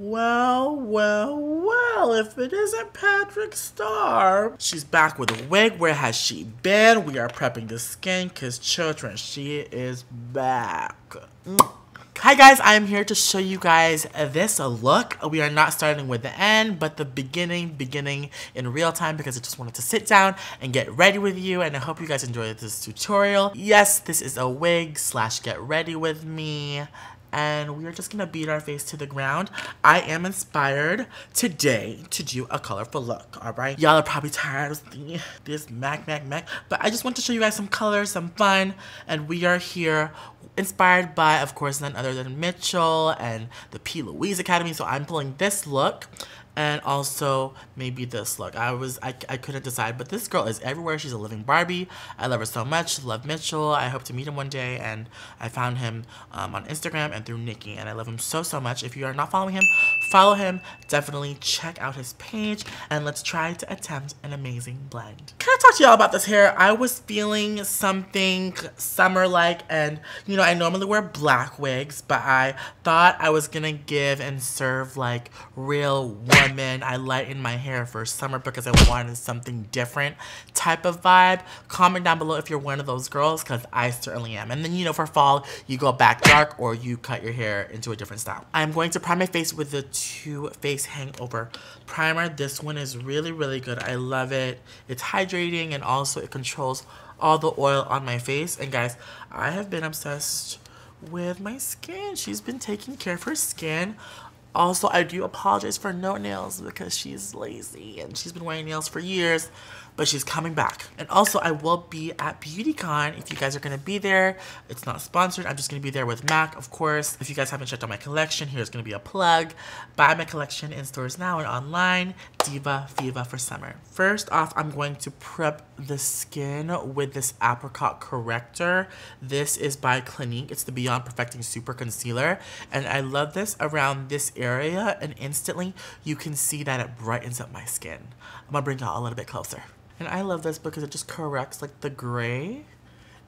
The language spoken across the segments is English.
Well, well, well, if it isn't Patrick Star. She's back with a wig. Where has she been? We are prepping the skin because children, she is back. Mm. Hi guys, I am here to show you guys this look. We are not starting with the end, but the beginning, beginning in real time because I just wanted to sit down and get ready with you and I hope you guys enjoyed this tutorial. Yes, this is a wig slash get ready with me and we are just gonna beat our face to the ground. I am inspired today to do a colorful look, all right? Y'all are probably tired of this Mac, Mac, Mac, but I just want to show you guys some colors, some fun, and we are here inspired by, of course, none other than Mitchell and the P. Louise Academy, so I'm pulling this look and also maybe this look. I was I, I couldn't decide, but this girl is everywhere. She's a living Barbie. I love her so much. Love Mitchell. I hope to meet him one day, and I found him um, on Instagram and through Nikkie, and I love him so so much. If you are not following him, follow him. Definitely check out his page, and let's try to attempt an amazing blend. Can I talk to y'all about this hair? I was feeling something summer like, and you know I normally wear black wigs, but I thought I was gonna give and serve like real one women. I lightened my hair for summer because I wanted something different type of vibe. Comment down below if you're one of those girls because I certainly am. And then, you know, for fall, you go back dark or you cut your hair into a different style. I'm going to prime my face with the Too Faced Hangover Primer. This one is really, really good. I love it. It's hydrating and also it controls all the oil on my face. And guys, I have been obsessed with my skin. She's been taking care of her skin also, I do apologize for no nails because she's lazy and she's been wearing nails for years but she's coming back. And also, I will be at BeautyCon if you guys are gonna be there. It's not sponsored. I'm just gonna be there with Mac, of course. If you guys haven't checked out my collection, here's gonna be a plug. Buy my collection in stores now and online. Diva Feva for summer. First off, I'm going to prep the skin with this apricot corrector. This is by Clinique. It's the Beyond Perfecting Super Concealer. And I love this around this area and instantly you can see that it brightens up my skin. I'm gonna bring y'all a little bit closer. And I love this because it just corrects like the gray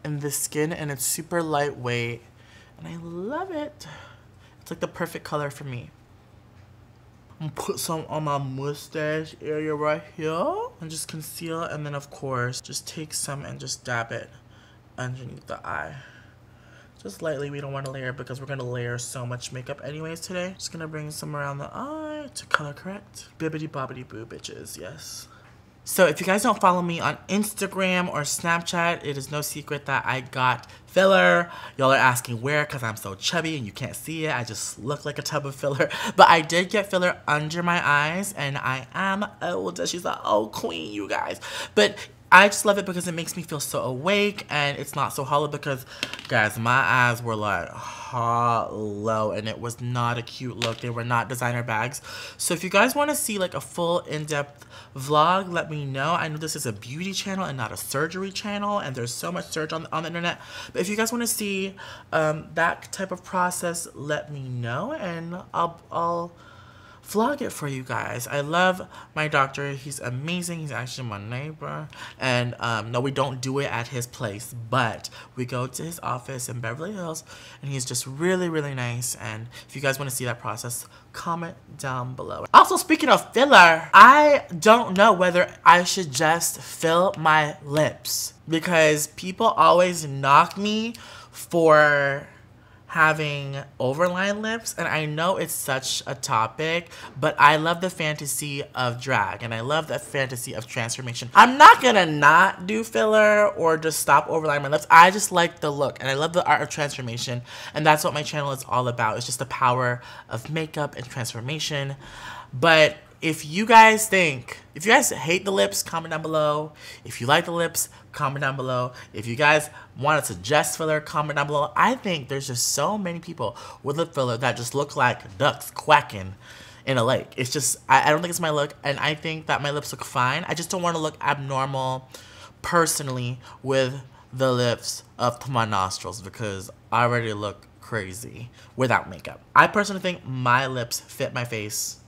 and the skin and it's super lightweight. And I love it. It's like the perfect color for me. I'm gonna put some on my mustache area right here and just conceal and then of course just take some and just dab it underneath the eye. Just lightly, we don't want to layer because we're going to layer so much makeup anyways today. Just going to bring some around the eye to color correct. Bibbity bobbity boo bitches, yes. So if you guys don't follow me on Instagram or Snapchat, it is no secret that I got filler. Y'all are asking where because I'm so chubby and you can't see it. I just look like a tub of filler. But I did get filler under my eyes and I am old. She's an old oh, queen, you guys. But I just love it because it makes me feel so awake and it's not so hollow because, guys, my eyes were like hollow and it was not a cute look. They were not designer bags. So if you guys want to see like a full in-depth vlog, let me know. I know this is a beauty channel and not a surgery channel and there's so much search on, on the internet. But if you guys want to see um, that type of process, let me know and I'll... I'll vlog it for you guys. I love my doctor. He's amazing. He's actually my neighbor. And um, no, we don't do it at his place, but we go to his office in Beverly Hills and he's just really, really nice. And if you guys want to see that process, comment down below. Also, speaking of filler, I don't know whether I should just fill my lips because people always knock me for having overline lips and I know it's such a topic but I love the fantasy of drag and I love the fantasy of transformation. I'm not gonna not do filler or just stop overlining my lips. I just like the look and I love the art of transformation and that's what my channel is all about. It's just the power of makeup and transformation. But if you guys think, if you guys hate the lips, comment down below. If you like the lips, comment down below. If you guys want to suggest filler, comment down below. I think there's just so many people with lip filler that just look like ducks quacking in a lake. It's just, I, I don't think it's my look, and I think that my lips look fine. I just don't want to look abnormal personally with the lips up to my nostrils because I already look crazy without makeup. I personally think my lips fit my face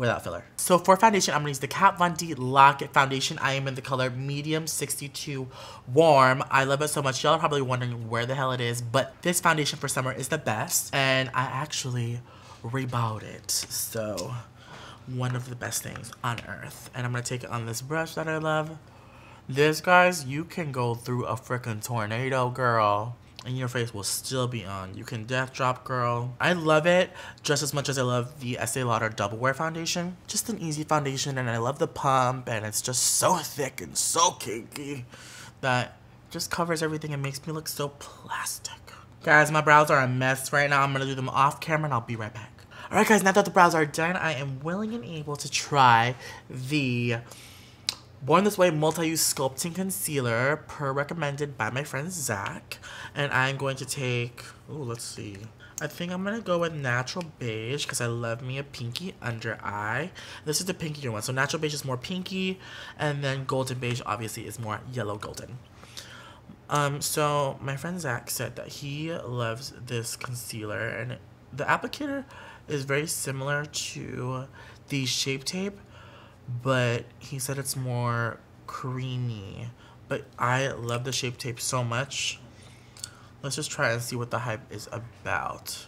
without filler. So for foundation, I'm gonna use the Kat Von D Lock It Foundation. I am in the color Medium 62 Warm. I love it so much. Y'all are probably wondering where the hell it is, but this foundation for summer is the best. And I actually rebought it. So, one of the best things on earth. And I'm to take it on this brush that I love. This, guys, you can go through a freaking tornado, girl and your face will still be on. You can death drop, girl. I love it just as much as I love the Estee Lauder Double Wear Foundation. Just an easy foundation, and I love the pump, and it's just so thick and so cakey that just covers everything and makes me look so plastic. Guys, my brows are a mess right now. I'm gonna do them off camera, and I'll be right back. Alright guys, now that the brows are done, I am willing and able to try the Born This Way Multi-Use Sculpting Concealer per recommended by my friend Zach. And I'm going to take, oh, let's see. I think I'm going to go with Natural Beige because I love me a pinky under eye. This is the pinkier one. So Natural Beige is more pinky and then Golden Beige obviously is more yellow golden. Um, so my friend Zach said that he loves this concealer and the applicator is very similar to the Shape Tape but he said it's more creamy. But I love the Shape Tape so much. Let's just try and see what the hype is about.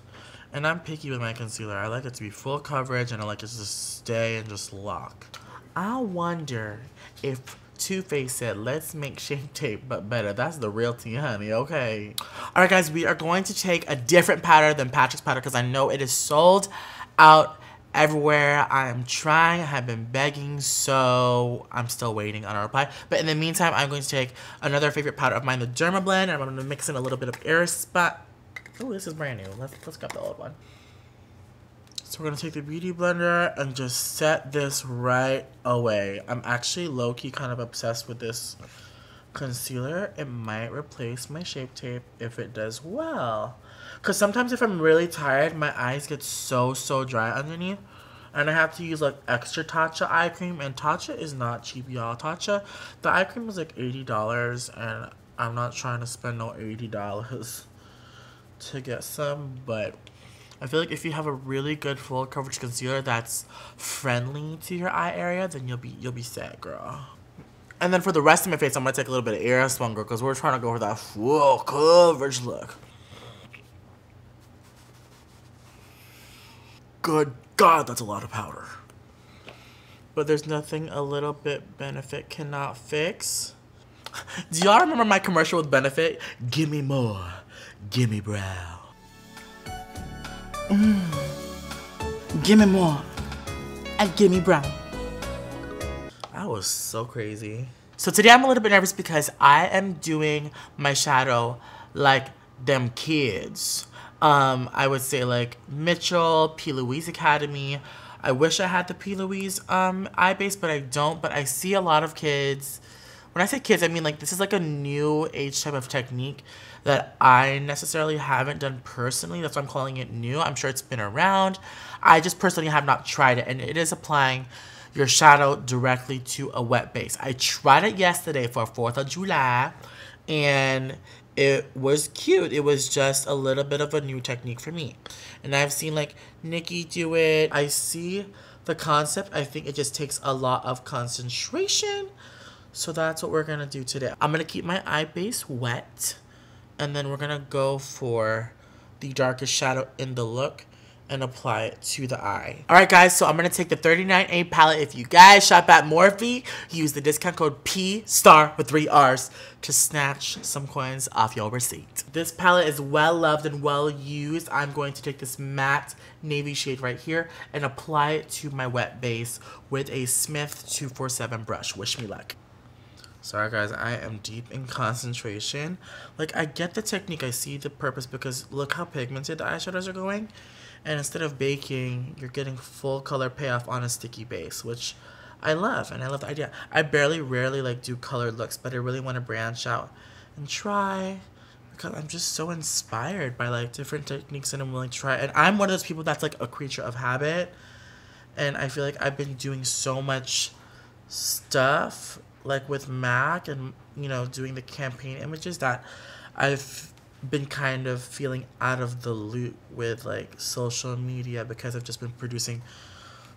And I'm picky with my concealer. I like it to be full coverage and I like it to stay and just lock. I wonder if Too Faced said, let's make Shape Tape but better. That's the real tea, honey, okay? Alright guys, we are going to take a different pattern than Patrick's pattern because I know it is sold out everywhere. I am trying. I have been begging, so I'm still waiting on a reply. But in the meantime, I'm going to take another favorite powder of mine, the Dermablend, and I'm going to mix in a little bit of Airspun. Oh, this is brand new. Let's, let's grab the old one. So we're going to take the Beauty Blender and just set this right away. I'm actually low-key kind of obsessed with this concealer. It might replace my Shape Tape if it does well. Because sometimes if I'm really tired, my eyes get so, so dry underneath. And I have to use like extra Tatcha eye cream. And Tatcha is not cheap, y'all. Tatcha, the eye cream was like $80. And I'm not trying to spend no $80 to get some. But I feel like if you have a really good full coverage concealer that's friendly to your eye area, then you'll be you'll be set, girl. And then for the rest of my face, I'm gonna take a little bit of Airspun, girl, because we're trying to go for that full coverage look. Good God, that's a lot of powder. But there's nothing a little bit Benefit cannot fix. Do y'all remember my commercial with Benefit? Give me more. Give me brow. Mmm. Give me more. And give me brown. That was so crazy. So today I'm a little bit nervous because I am doing my shadow like them kids um, I would say like Mitchell, P. Louise Academy. I wish I had the P. Louise um, eye base, but I don't. But I see a lot of kids. When I say kids, I mean like this is like a new age type of technique that I necessarily haven't done personally. That's why I'm calling it new. I'm sure it's been around. I just personally have not tried it, and it is applying your shadow directly to a wet base. I tried it yesterday for 4th of July, and it was cute. It was just a little bit of a new technique for me. And I've seen like Nikkie do it. I see the concept. I think it just takes a lot of concentration. So that's what we're to do today. I'm to keep my eye base wet. And then we're to go for the darkest shadow in the look and apply it to the eye. Alright guys, so I'm going to take the 39A palette. If you guys shop at Morphe, use the discount code P star with three R's to snatch some coins off your receipt. This palette is well loved and well used. I'm going to take this matte navy shade right here and apply it to my wet base with a Smith 247 brush. Wish me luck. Sorry guys, I am deep in concentration. Like, I get the technique, I see the purpose because look how pigmented the eyeshadows are going. And instead of baking, you're getting full color payoff on a sticky base, which I love. And I love the idea. I barely, rarely like do colored looks, but I really want to branch out and try because I'm just so inspired by like different techniques and I'm willing to try. And I'm one of those people that's like a creature of habit. And I feel like I've been doing so much stuff like with Mac and, you know, doing the campaign images that I've been kind of feeling out of the loop with like social media because I've just been producing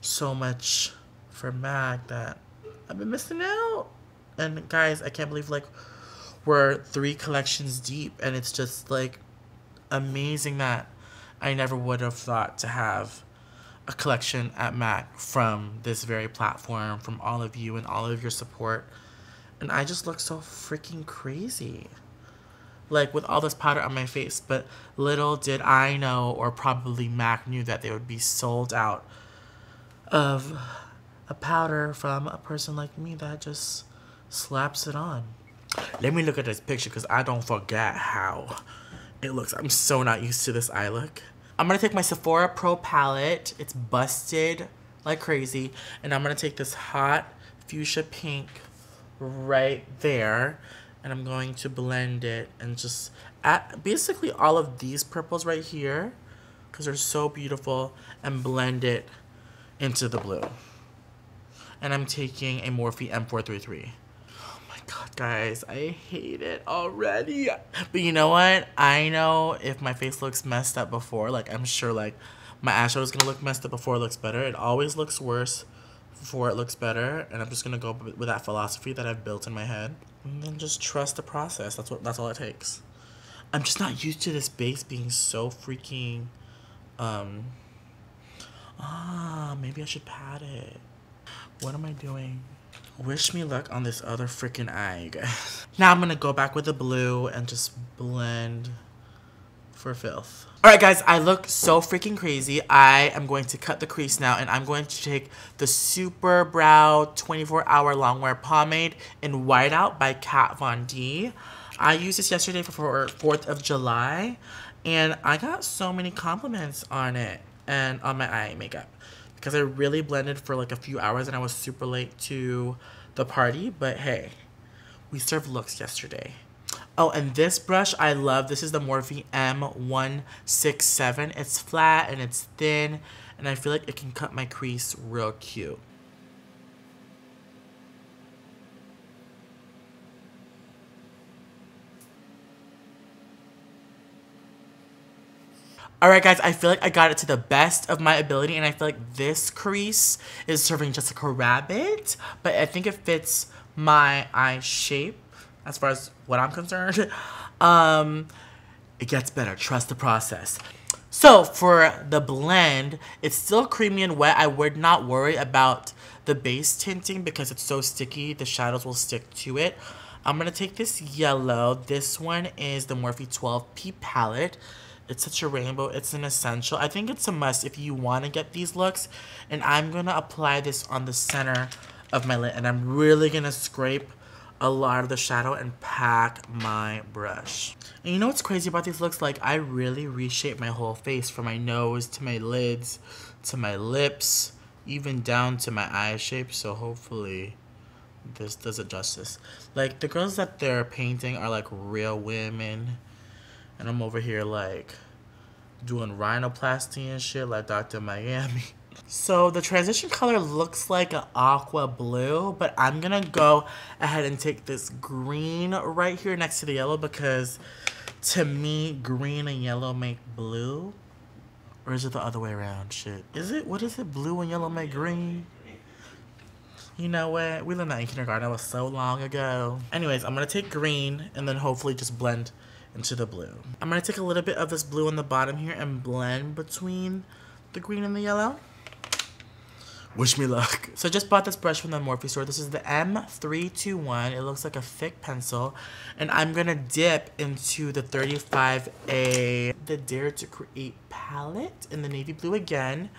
so much for MAC that I've been missing out. And guys, I can't believe like we're three collections deep and it's just like amazing that I never would have thought to have a collection at MAC from this very platform, from all of you and all of your support. And I just look so freaking crazy. Like with all this powder on my face. But little did I know, or probably MAC knew, that they would be sold out of a powder from a person like me that just slaps it on. Let me look at this picture because I don't forget how it looks. I'm so not used to this eye look. I'm going to take my Sephora Pro palette. It's busted like crazy. And I'm going to take this hot fuchsia pink right there. And I'm going to blend it and just add basically all of these purples right here because they're so beautiful and blend it into the blue. And I'm taking a Morphe M433 Oh my god, guys, I hate it already. But you know what? I know if my face looks messed up before, like I'm sure like my eyeshadow is gonna look messed up before it looks better. It always looks worse before it looks better, and I'm just gonna go with that philosophy that I've built in my head, and then just trust the process. That's what. That's all it takes. I'm just not used to this base being so freaking. Um. Ah, maybe I should pat it. What am I doing? Wish me luck on this other freaking eye, you guys. Now I'm gonna go back with the blue and just blend for filth. Alright guys, I look so freaking crazy. I am going to cut the crease now and I'm going to take the Super Brow 24 Hour Longwear Pomade in Whiteout by Kat Von D. I used this yesterday for 4th of July and I got so many compliments on it and on my eye makeup because I really blended for like a few hours and I was super late to the party. But hey, we served looks yesterday. Oh, and this brush I love. This is the Morphe M167. It's flat and it's thin and I feel like it can cut my crease real cute. Alright guys, I feel like I got it to the best of my ability and I feel like this crease is serving Jessica Rabbit, but I think it fits my eye shape as far as what I'm concerned. Um, it gets better, trust the process. So for the blend, it's still creamy and wet. I would not worry about the base tinting because it's so sticky, the shadows will stick to it. I'm going to take this yellow. This one is the Morphe 12P palette. It's such a rainbow. It's an essential. I think it's a must if you want to get these looks. And I'm going to apply this on the center of my lid. And I'm really going to scrape a lot of the shadow and pack my brush. And you know what's crazy about these looks? Like, I really reshape my whole face from my nose to my lids to my lips, even down to my eye shape. So hopefully this does it justice. Like, the girls that they're painting are like real women and I'm over here like doing rhinoplasty and shit like Dr. Miami. So the transition color looks like an aqua blue, but I'm gonna go ahead and take this green right here next to the yellow because to me, green and yellow make blue. Or is it the other way around? Shit. Is it? What is it? Blue and yellow make green? You know what? We learned that in kindergarten. That was so long ago. Anyways, I'm gonna take green and then hopefully just blend into the blue. I'm going to take a little bit of this blue on the bottom here and blend between the green and the yellow. Wish me luck. So I just bought this brush from the Morphe store. This is the M321. It looks like a thick pencil. And I'm going to dip into the 35A, the Dare to Create palette in the navy blue again.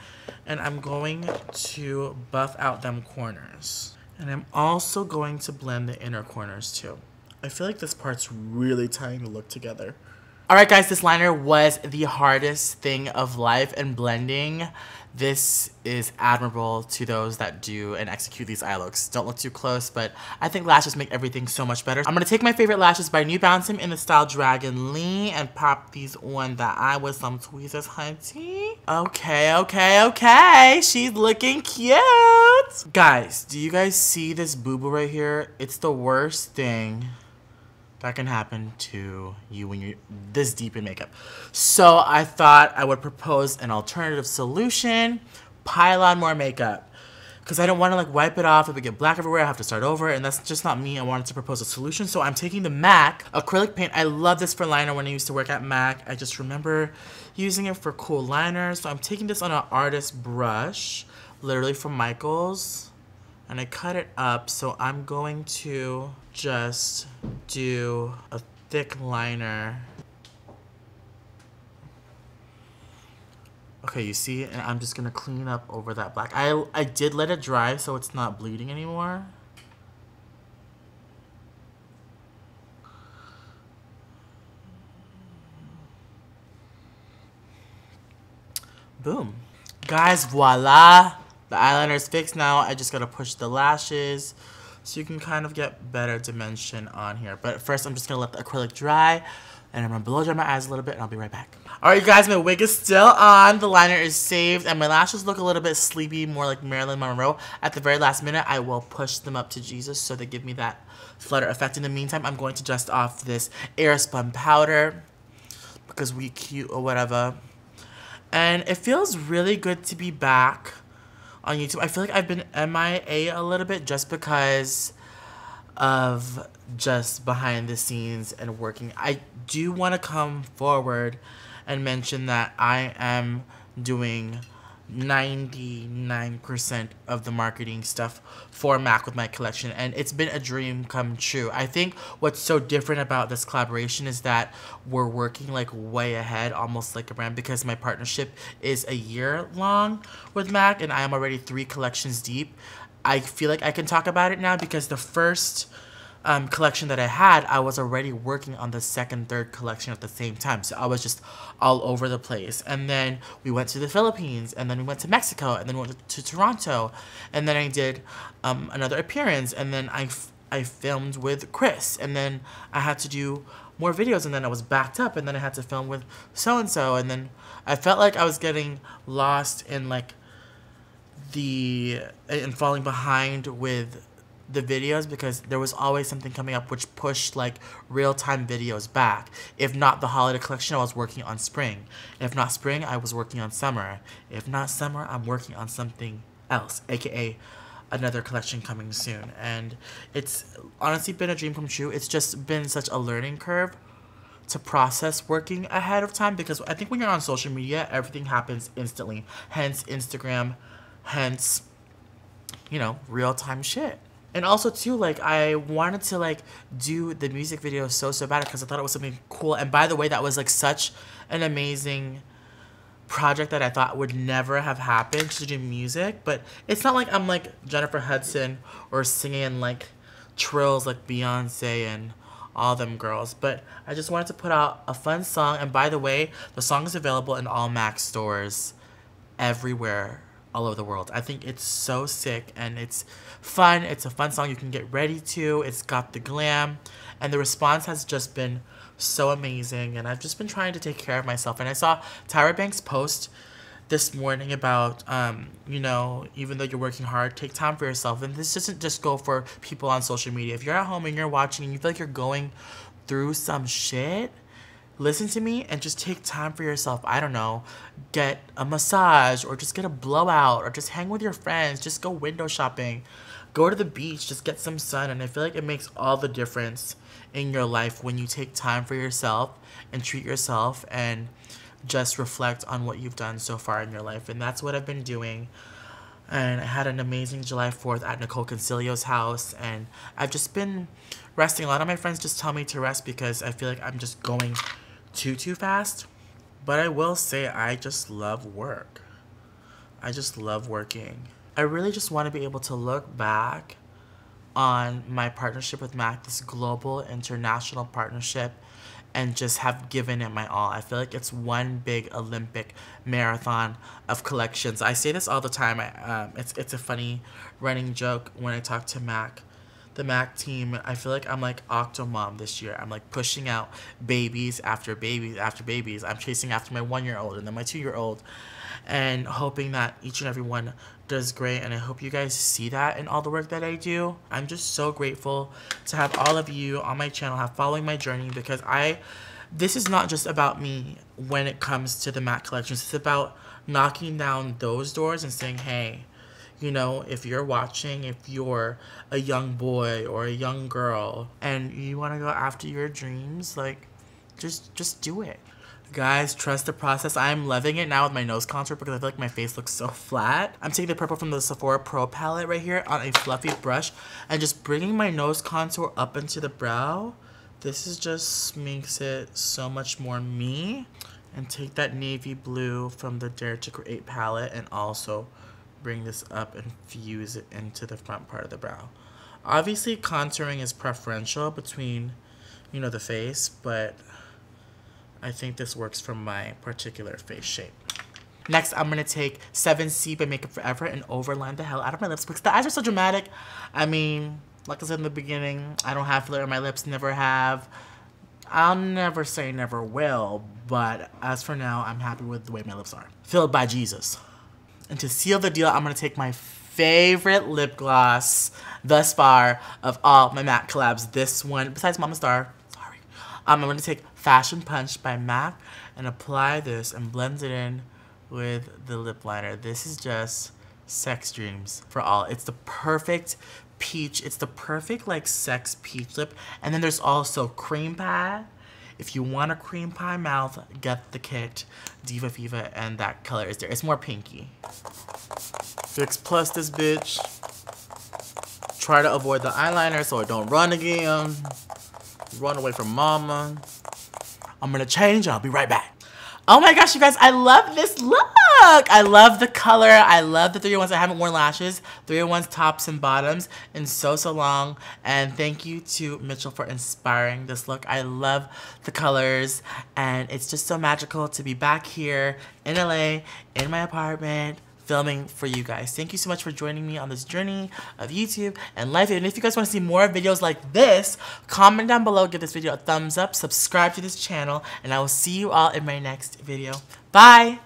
And I'm going to buff out them corners. And I'm also going to blend the inner corners too. I feel like this part's really tying the look together. Alright guys, this liner was the hardest thing of life and blending. This is admirable to those that do and execute these eye looks. Don't look too close, but I think lashes make everything so much better. I'm to take my favorite lashes by NuBounsom in the style Dragon Lee and pop these on the eye with some tweezers, hunty. Okay, okay, okay. She's looking cute. Guys, do you guys see this boo-boo right here? It's the worst thing that can happen to you when you're this deep in makeup. So I thought I would propose an alternative solution, pile on more makeup. because I don't want to like wipe it off if it get black everywhere. I have to start over, and that's just not me. I wanted to propose a solution, so I'm taking the MAC acrylic paint. I love this for liner when I used to work at MAC. I just remember using it for cool liners. So I'm taking this on an artist brush, literally from Michaels, and I cut it up. So I'm going to just do a thick liner Okay, you see, and I'm just gonna clean up over that black. I, I did let it dry so it's not bleeding anymore. Boom. Guys, voila! The eyeliner is fixed now. I just gotta push the lashes so you can kind of get better dimension on here. But first, I'm just gonna let the acrylic dry and I'm gonna blow dry my eyes a little bit and I'll be right back. Alright you guys, my wig is still on, the liner is saved, and my lashes look a little bit sleepy, more like Marilyn Monroe. At the very last minute, I will push them up to Jesus so they give me that flutter effect. In the meantime, I'm going to dust off this Airspun powder because we cute or whatever. And it feels really good to be back on YouTube. I feel like I've been MIA a little bit just because of just behind the scenes and working. I do want to come forward and mention that I am doing 99% of the marketing stuff for MAC with my collection and it's been a dream come true. I think what's so different about this collaboration is that we're working like way ahead almost like a brand because my partnership is a year long with MAC and I am already three collections deep. I feel like I can talk about it now because the first um, collection that I had, I was already working on the second, third collection at the same time. So I was just all over the place. And then we went to the Philippines, and then we went to Mexico, and then we went to Toronto. And then I did um, another appearance, and then I, I filmed with Chris. And then I had to do more videos, and then I was backed up, and then I had to film with so-and-so. And then I felt like I was getting lost in like the, and falling behind with the videos because there was always something coming up which pushed like real-time videos back. If not the holiday collection, I was working on spring. If not spring, I was working on summer. If not summer, I'm working on something else, aka another collection coming soon. And it's honestly been a dream come true. It's just been such a learning curve to process working ahead of time because I think when you're on social media, everything happens instantly. Hence Instagram, hence, you know, real-time shit. And also too, like I wanted to like do the music video so so bad because I thought it was something cool. And by the way, that was like such an amazing project that I thought would never have happened to do music. But it's not like I'm like Jennifer Hudson or singing like trills like Beyonce and all them girls. But I just wanted to put out a fun song. And by the way, the song is available in all Mac stores everywhere all over the world. I think it's so sick and it's fun. It's a fun song you can get ready to. It's got the glam and the response has just been so amazing and I've just been trying to take care of myself. And I saw Tyra Banks post this morning about, um, you know, even though you're working hard, take time for yourself. And this doesn't just go for people on social media. If you're at home and you're watching and you feel like you're going through some shit, listen to me and just take time for yourself. I don't know, get a massage or just get a blowout or just hang with your friends, just go window shopping, go to the beach, just get some sun. And I feel like it makes all the difference in your life when you take time for yourself and treat yourself and just reflect on what you've done so far in your life. And that's what I've been doing. And I had an amazing July 4th at Nicol Concilio's house. And I've just been resting. A lot of my friends just tell me to rest because I feel like I'm just going too, too fast. But I will say I just love work. I just love working. I really just want to be able to look back on my partnership with MAC, this global international partnership, and just have given it my all. I feel like it's one big Olympic marathon of collections. I say this all the time. I, um, it's it's a funny running joke when I talk to Mac the Mac team, I feel like I'm like Octomom this year. I'm like pushing out babies after babies after babies. I'm chasing after my one year old and then my two year old and hoping that each and every one does great. And I hope you guys see that in all the work that I do. I'm just so grateful to have all of you on my channel, have following my journey because I, this is not just about me when it comes to the Mac collections. It's about knocking down those doors and saying, hey, you know, if you're watching, if you're a young boy or a young girl and you want to go after your dreams, like just just do it. Guys, trust the process. I'm loving it now with my nose contour because I feel like my face looks so flat. I'm taking the purple from the Sephora Pro palette right here on a fluffy brush and just bringing my nose contour up into the brow. This is just makes it so much more me. And take that navy blue from the Dare to Create palette and also bring this up and fuse it into the front part of the brow. Obviously, contouring is preferential between, you know, the face, but I think this works for my particular face shape. Next, I'm going to take 7C by Makeup Forever and overline the hell out of my lips because the eyes are so dramatic. I mean, like I said in the beginning, I don't have filler on my lips, never have. I'll never say never will, but as for now, I'm happy with the way my lips are. Filled by Jesus. And to seal the deal, I'm going to take my favorite lip gloss thus far of all my MAC collabs. This one, besides Mama Star, sorry. Um, I'm going to take Fashion Punch by MAC and apply this and blend it in with the lip liner. This is just sex dreams for all. It's the perfect peach. It's the perfect like sex peach lip. And then there's also cream pie. If you want a cream pie mouth, get the kit. Diva Feva and that color is there. It's more pinky. Fix plus this bitch. Try to avoid the eyeliner so I don't run again. Run away from mama. I'm gonna change I'll be right back. Oh my gosh, you guys, I love this look. I love the color. I love the 301s. I haven't worn lashes. 301s tops and bottoms in so, so long. And thank you to Mitchell for inspiring this look. I love the colors. And it's just so magical to be back here in LA, in my apartment, filming for you guys. Thank you so much for joining me on this journey of YouTube and life. And if you guys want to see more videos like this, comment down below, give this video a thumbs up, subscribe to this channel, and I will see you all in my next video. Bye!